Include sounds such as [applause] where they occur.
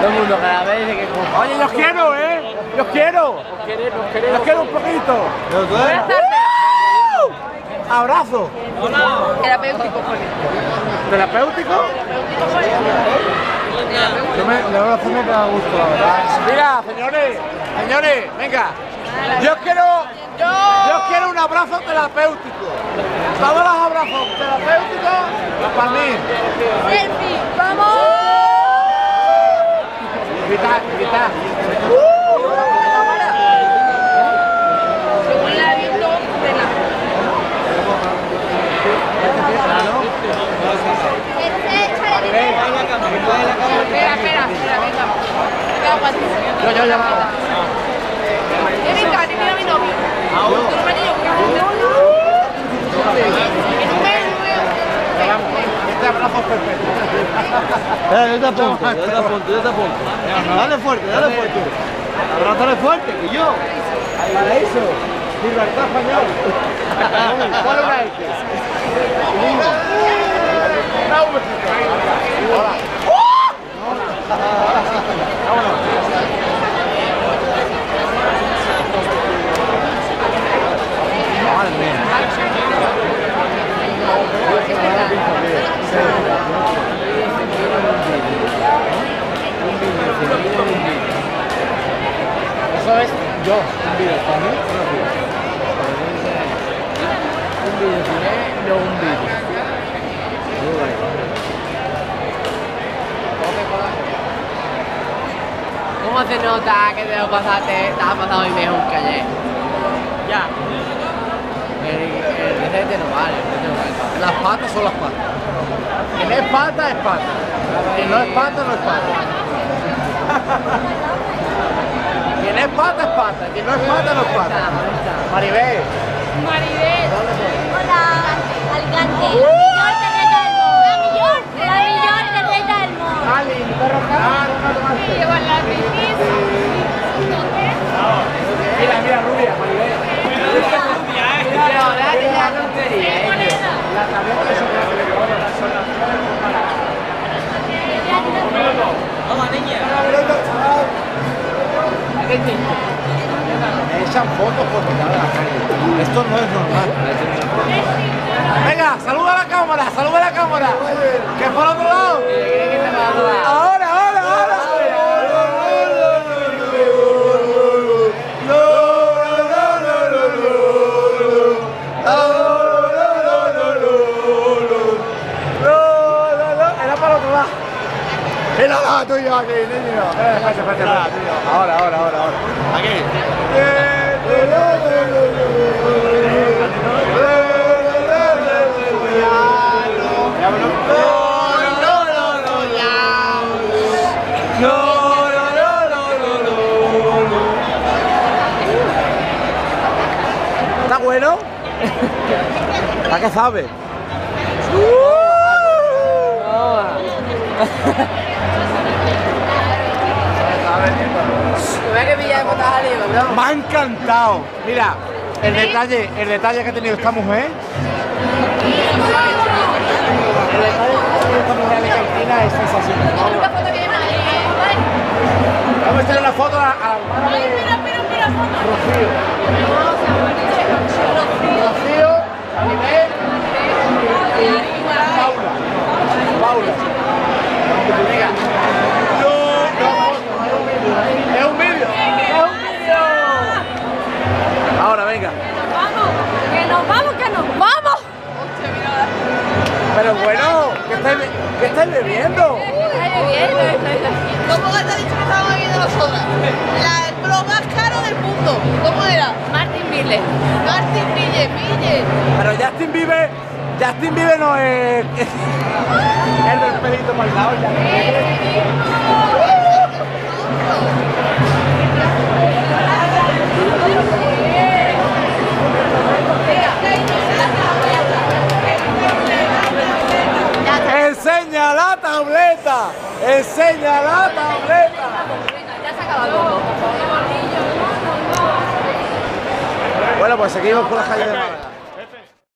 Todo el mundo cada vez dice que Oye, los quiero, ¿eh? Los quiero. Los quiero un poquito. Buenas tardes. ¡Uh! Abrazo. Terapéutico. ¿Terapéutico? Yo me, le voy a hacer que da gusto, la verdad. Mira, señores, señores, venga. Yo quiero, yo quiero un abrazo terapéutico. Todos los abrazos terapéuticos para mí. Selfie. ¡Vamos! Grita, grita. Según la he visto, de la... Espera, espera, espera, venga. Venga, aguanta. Yo, yo. Eh, Venga, te mira mi novio. Este abrazo es perfecto. Eh, yo te apunto, yo te apunto, yo te apunto. Dale fuerte, dale fuerte. Abrázale fuerte, que yo. Paraíso. Libertad español. [laughs] ¿Cuál es una X? Una V. Hola. Madre mía. Eso es yo, un vídeo para mí. Un vídeo cine, no un vídeo. ¿Cómo se nota que te lo pasaste, te has pasado hoy mejor que ayer? Ya. El, el recete no vale, el no vale. Las patas son las patas. Si no es pata, es pata. Si no es pata, no es pata. [laughs] Pata, es pata. Quien no es pata, no es pata. Maribel. Maribel. Hola, Alicante. Me echan fotos por mirar la calle. Esto no es normal. Venga, saluda a la cámara, saluda a la cámara. Que por otro lado. Era la tuya aquí, niño. Eh, espérate, espérate. Ahora, ahora, ahora, ahora. Aquí. ¿Está bueno? ¿A qué sabe? Me ha encantado. Mira, el detalle, el detalle que ha tenido esta mujer. El detalle que ha tenido esta mujer argentina es sensacional. Vamos a echarle una foto a, a estáis bebiendo? Está bebiendo, ¿Cómo te ha dicho que estábamos bebiendo nosotras? La, lo más caro del mundo. ¿Cómo era? Martin Mille. Martin Mille, Mille. Pero Justin Bieber, Justin Bieber no es... Es del pelito para el lado ya. señalar tableta. Ya se acabó. Bueno, pues seguimos por la calle de Málaga.